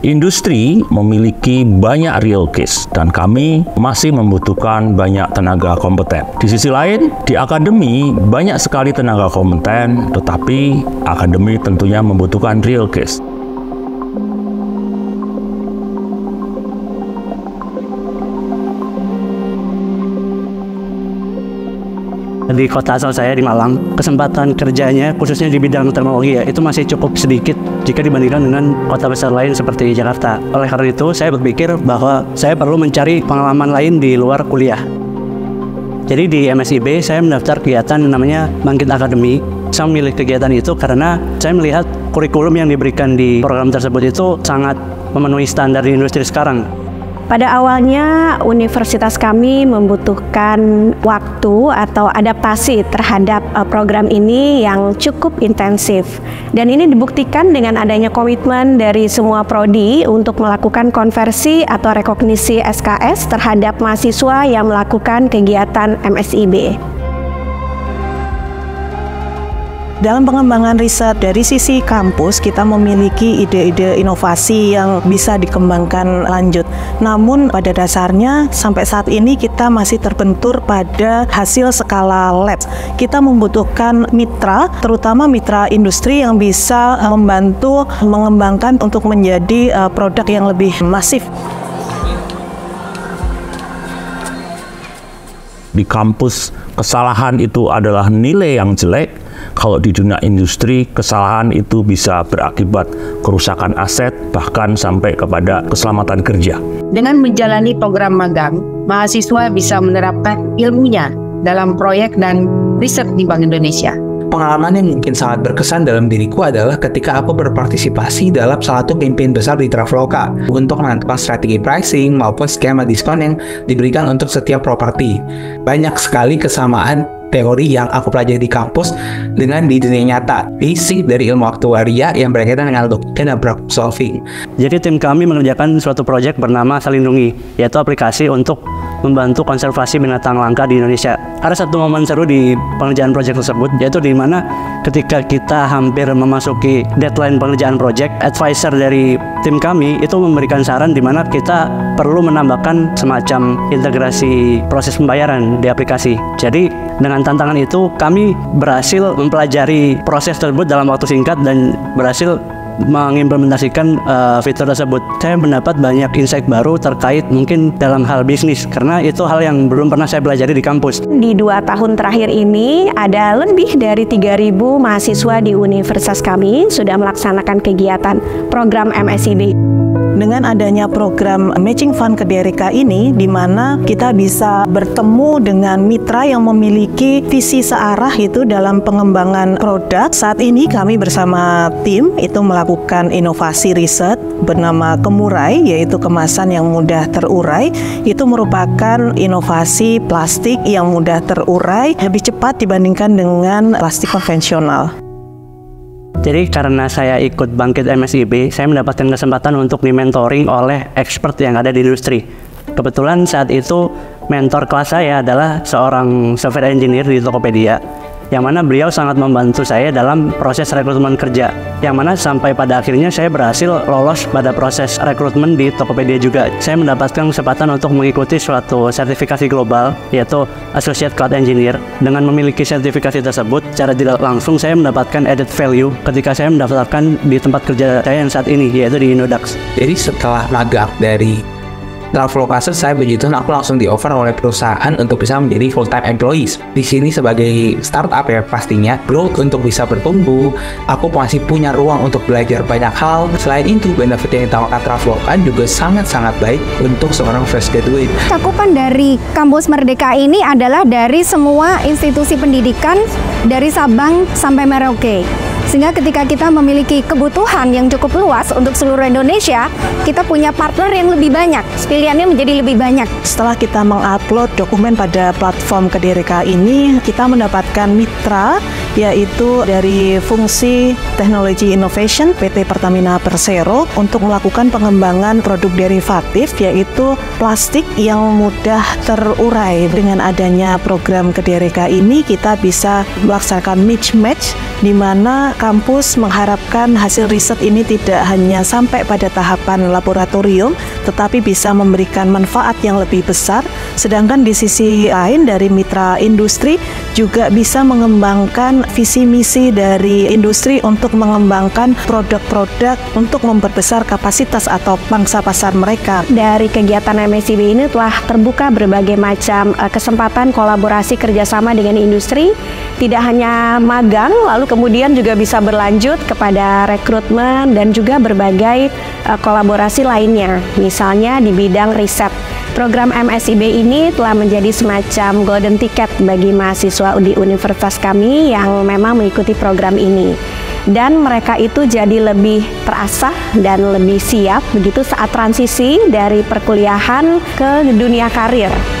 Industri memiliki banyak real case dan kami masih membutuhkan banyak tenaga kompeten. Di sisi lain, di akademi banyak sekali tenaga kompeten, tetapi akademi tentunya membutuhkan real case. Di kota asal saya di Malang, kesempatan kerjanya khususnya di bidang teknologi ya itu masih cukup sedikit jika dibandingkan dengan kota besar lain seperti Jakarta. Oleh karena itu, saya berpikir bahwa saya perlu mencari pengalaman lain di luar kuliah. Jadi di MSIB saya mendaftar kegiatan yang namanya Bangkit Academy. Saya memilih kegiatan itu karena saya melihat kurikulum yang diberikan di program tersebut itu sangat memenuhi standar di industri sekarang. Pada awalnya universitas kami membutuhkan waktu atau adaptasi terhadap uh, program ini yang cukup intensif. Dan ini dibuktikan dengan adanya komitmen dari semua prodi untuk melakukan konversi atau rekognisi SKS terhadap mahasiswa yang melakukan kegiatan MSIB. Dalam pengembangan riset dari sisi kampus, kita memiliki ide-ide inovasi yang bisa dikembangkan lanjut. Namun pada dasarnya sampai saat ini kita masih terbentur pada hasil skala lab. Kita membutuhkan mitra, terutama mitra industri yang bisa eh, membantu mengembangkan untuk menjadi eh, produk yang lebih masif. Di kampus kesalahan itu adalah nilai yang jelek, kalau di dunia industri kesalahan itu bisa berakibat kerusakan aset bahkan sampai kepada keselamatan kerja. Dengan menjalani program magang, mahasiswa bisa menerapkan ilmunya dalam proyek dan riset di Bank Indonesia. Pengalaman yang mungkin sangat berkesan dalam diriku adalah ketika aku berpartisipasi dalam salah satu campaign besar di Traveloka untuk menentukan strategi pricing maupun skema diskon yang diberikan untuk setiap properti. Banyak sekali kesamaan teori yang aku pelajari di kampus dengan di dunia nyata. Basic dari ilmu aktuaria yang berkaitan dengan logika dan problem solving. Jadi tim kami mengerjakan suatu proyek bernama Salindungi, yaitu aplikasi untuk membantu konservasi binatang langka di Indonesia. Ada satu momen seru di pengerjaan proyek tersebut, yaitu di mana ketika kita hampir memasuki deadline pengerjaan proyek, advisor dari tim kami itu memberikan saran di mana kita perlu menambahkan semacam integrasi proses pembayaran di aplikasi. Jadi dengan tantangan itu kami berhasil mempelajari proses tersebut dalam waktu singkat dan berhasil mengimplementasikan uh, fitur tersebut. Saya mendapat banyak insight baru terkait mungkin dalam hal bisnis karena itu hal yang belum pernah saya pelajari di kampus. Di dua tahun terakhir ini ada lebih dari 3.000 mahasiswa di universitas kami sudah melaksanakan kegiatan program MSID dengan adanya program matching fund ke DRK ini di mana kita bisa bertemu dengan mitra yang memiliki visi searah itu dalam pengembangan produk. Saat ini kami bersama tim itu melakukan inovasi riset bernama Kemurai yaitu kemasan yang mudah terurai. Itu merupakan inovasi plastik yang mudah terurai lebih cepat dibandingkan dengan plastik konvensional. Jadi karena saya ikut bangkit MSIB, saya mendapatkan kesempatan untuk dimentoring oleh expert yang ada di industri. Kebetulan saat itu mentor kelas saya adalah seorang software engineer di Tokopedia yang mana beliau sangat membantu saya dalam proses rekrutmen kerja. Yang mana sampai pada akhirnya saya berhasil lolos pada proses rekrutmen di Tokopedia juga. Saya mendapatkan kesempatan untuk mengikuti suatu sertifikasi global yaitu Associate Cloud Engineer. Dengan memiliki sertifikasi tersebut secara tidak langsung saya mendapatkan added value ketika saya mendaftarkan di tempat kerja saya yang saat ini yaitu di Indodax jadi setelah magang dari Traveloka saya begitu aku langsung di offer oleh perusahaan untuk bisa menjadi full time employees. Di sini sebagai startup ya pastinya growth untuk bisa bertumbuh, aku masih punya ruang untuk belajar banyak hal. Selain itu, benefit yang ditawarkan Traveloka juga sangat-sangat baik untuk seorang fresh graduate. Cakupan dari kampus Merdeka ini adalah dari semua institusi pendidikan dari Sabang sampai Merauke. Sehingga ketika kita memiliki kebutuhan yang cukup luas untuk seluruh Indonesia, kita punya partner yang lebih banyak, pilihannya menjadi lebih banyak. Setelah kita mengupload dokumen pada platform Kedereka ini, kita mendapatkan mitra yaitu dari fungsi teknologi innovation PT Pertamina Persero untuk melakukan pengembangan produk derivatif yaitu plastik yang mudah terurai. Dengan adanya program Kedereka ini kita bisa melaksanakan match match di mana kampus mengharapkan hasil riset ini tidak hanya sampai pada tahapan laboratorium tetapi bisa memberikan manfaat yang lebih besar sedangkan di sisi lain dari mitra industri juga bisa mengembangkan visi misi dari industri untuk mengembangkan produk-produk untuk memperbesar kapasitas atau pangsa pasar mereka. Dari kegiatan MSIB ini telah terbuka berbagai macam uh, kesempatan kolaborasi kerjasama dengan industri, tidak hanya magang, lalu kemudian juga bisa berlanjut kepada rekrutmen dan juga berbagai uh, kolaborasi lainnya, misalnya di bidang riset. Program MSIB ini telah menjadi semacam golden ticket bagi mahasiswa di universitas kami yang memang mengikuti program ini. Dan mereka itu jadi lebih terasah dan lebih siap begitu saat transisi dari perkuliahan ke dunia karir.